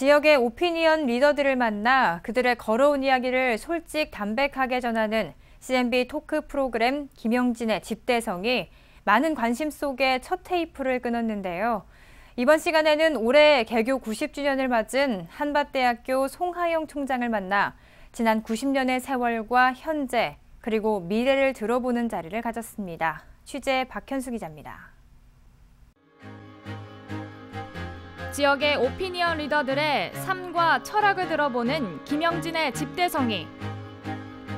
지역의 오피니언 리더들을 만나 그들의 걸어온 이야기를 솔직 담백하게 전하는 CNB 토크 프로그램 김영진의 집대성이 많은 관심 속에 첫 테이프를 끊었는데요. 이번 시간에는 올해 개교 90주년을 맞은 한밭대학교 송하영 총장을 만나 지난 90년의 세월과 현재 그리고 미래를 들어보는 자리를 가졌습니다. 취재 박현수 기자입니다. 지역의 오피니언 리더들의 삶과 철학을 들어보는 김영진의 집대성이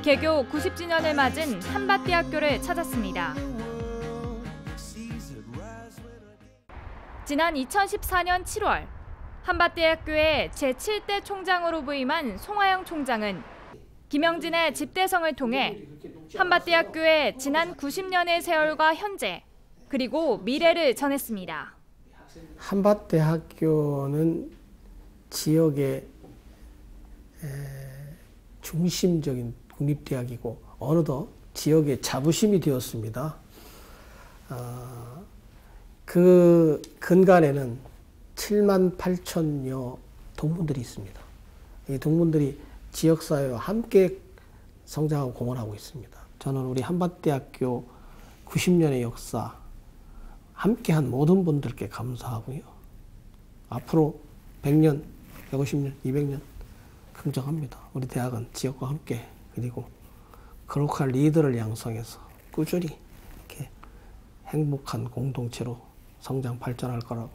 개교 90주년을 맞은 한밭대학교를 찾았습니다. 지난 2014년 7월 한밭대학교의 제7대 총장으로 부임한 송하영 총장은 김영진의 집대성을 통해 한밭대학교의 지난 90년의 세월과 현재 그리고 미래를 전했습니다. 한밭대학교는 지역의 중심적인 국립대학이고 어느덧 지역의 자부심이 되었습니다. 어, 그 근간에는 7만 8천여 동문들이 있습니다. 이 동문들이 지역사회와 함께 성장하고 공헌하고 있습니다. 저는 우리 한밭대학교 90년의 역사 함께한 모든 분들께 감사하고요. 앞으로 100년, 150년, 200년 긍정합니다. 우리 대학은 지역과 함께 그리고 그로컬 리더를 양성해서 꾸준히 이렇게 행복한 공동체로 성장 발전할 거라고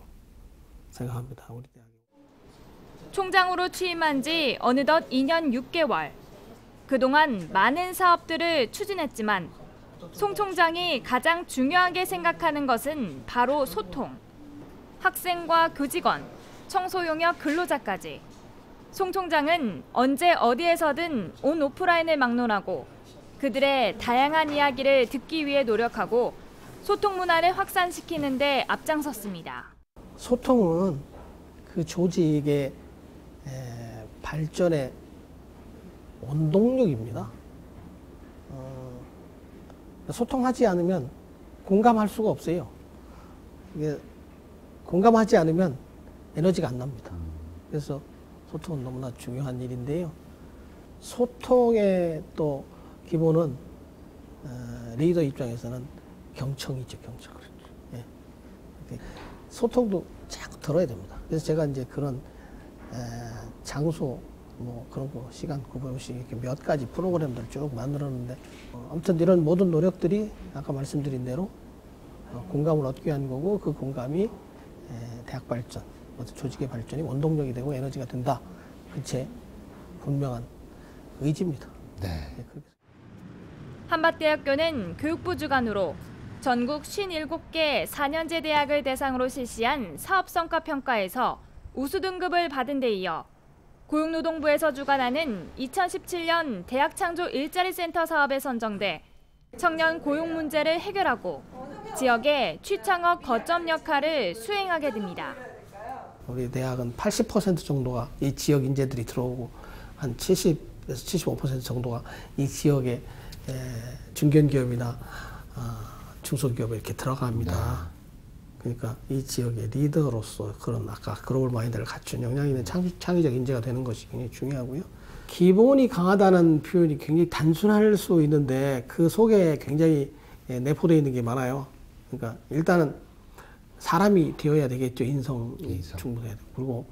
생각합니다. 우리 대학. 총장으로 취임한 지 어느덧 2년 6개월. 그동안 많은 사업들을 추진했지만 송 총장이 가장 중요하게 생각하는 것은 바로 소통. 학생과 교직원, 청소 용역 근로자까지. 송 총장은 언제 어디에서든 온 오프라인을 막론하고 그들의 다양한 이야기를 듣기 위해 노력하고 소통 문화를 확산시키는 데 앞장섰습니다. 소통은 그 조직의 발전의 원동력입니다. 어, 소통하지 않으면 공감할 수가 없어요. 이게 공감하지 않으면 에너지가 안 납니다. 그래서 소통은 너무나 중요한 일인데요. 소통의 또 기본은 어, 리더 입장에서는 경청이죠, 경청. 예. 소통도 자꾸 들어야 됩니다. 그래서 제가 이제 그런 에, 장소 뭐 그런 거 시간 구분 없이 이렇게 몇 가지 프로그램들을 쭉 만들었는데 어, 아무튼 이런 모든 노력들이 아까 말씀드린 대로 어, 공감을 얻기 위한 거고 그 공감이 에, 대학 발전, 조직의 발전이 원동력이 되고 에너지가 된다. 그제 분명한 의지입니다. 네. 네 한밭대학교는 교육부 주관으로 전국 57개 4년제 대학을 대상으로 실시한 사업성과 평가에서 우수 등급을 받은 데 이어 고용노동부에서 주관하는 2017년 대학창조 일자리센터 사업에 선정돼 청년 고용 문제를 해결하고 지역의 취창업 거점 역할을 수행하게 됩니다. 우리 대학은 80% 정도가 이 지역 인재들이 들어오고 한 70에서 75% 정도가 이 지역의 중견기업이나 중소기업에 이렇게 들어갑니다. 네. 그러니까 이 지역의 리더로서 그런 아까 글로벌 마인드를 갖춘 역량 있는 창의, 창의적 인재가 되는 것이 굉장히 중요하고요. 기본이 강하다는 표현이 굉장히 단순할 수 있는데 그 속에 굉장히 내포되어 있는 게 많아요. 그러니까 일단은 사람이 되어야 되겠죠. 인성, 인성. 충분해야 되고. 그리고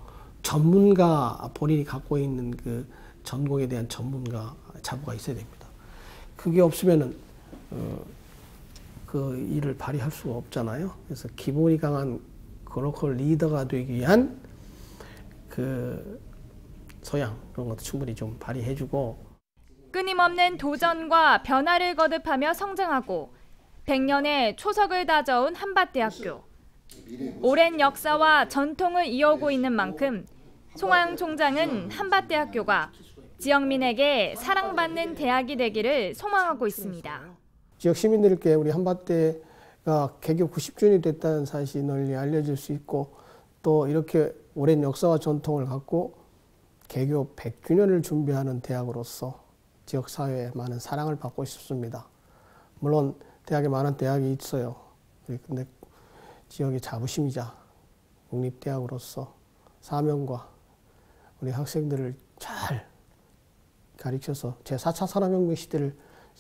전문가, 본인이 갖고 있는 그 전공에 대한 전문가 자부가 있어야 됩니다. 그게 없으면은, 어, 그 일을 발휘할 수가 없잖아요. 그래서 기본이 강한 그로컬 리더가 되기 위한 그 소양 그런 것도 충분히 좀 발휘해주고 끊임없는 도전과 변화를 거듭하며 성장하고 100년의 초석을 다져온 한밭대학교. 오랜 역사와 전통을 이어오고 있는 만큼 송하영 총장은 한밭대학교가 지역민에게 사랑받는 대학이 되기를 소망하고 있습니다. 지역 시민들께 우리 한밭대가 개교 90주년이 됐다는 사실이 널리 알려질 수 있고 또 이렇게 오랜 역사와 전통을 갖고 개교 100주년을 준비하는 대학으로서 지역 사회에 많은 사랑을 받고 싶습니다. 물론 대학에 많은 대학이 있어요. 근데 지역의 자부심이자 국립대학으로서 사명과 우리 학생들을 잘 가르쳐서 제4차 산업혁명 시대를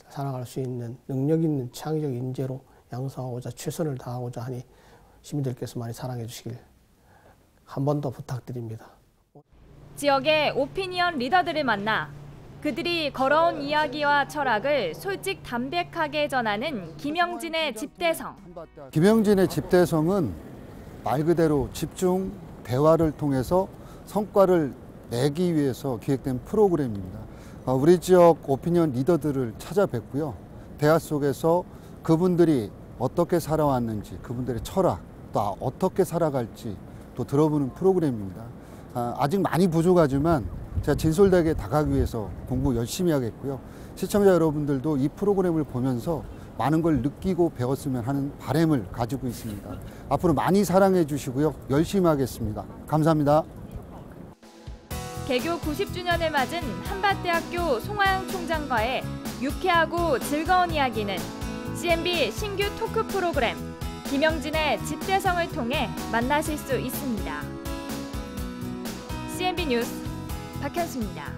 살아갈 수 있는 능력 있는 창의적 인재로 양성하고자 최선을 다하고자 하니 시민들께서 많이 사랑해 주시길 한 번 더 부탁드립니다. 지역의 오피니언 리더들을 만나 그들이 걸어온 이야기와 철학을 솔직 담백하게 전하는 김영진의 집대성. 김영진의 집대성은 말 그대로 집중 대화를 통해서 성과를 내기 위해서 기획된 프로그램입니다. 어, 우리 지역 오피니언 리더들을 찾아뵙고요. 대화 속에서 그분들이 어떻게 살아왔는지, 그분들의 철학, 또 어떻게 살아갈지 또 들어보는 프로그램입니다. 아, 아직 많이 부족하지만 제가 진솔되게 다가가기 위해서 공부 열심히 하겠고요. 시청자 여러분들도 이 프로그램을 보면서 많은 걸 느끼고 배웠으면 하는 바람을 가지고 있습니다. 앞으로 많이 사랑해 주시고요. 열심히 하겠습니다. 감사합니다. 개교 90주년을 맞은 한밭대학교 송하영 총장과의 유쾌하고 즐거운 이야기는 CNB 신규 토크 프로그램 김영진의 집대성을 통해 만나실 수 있습니다. CNB 뉴스 박현수입니다.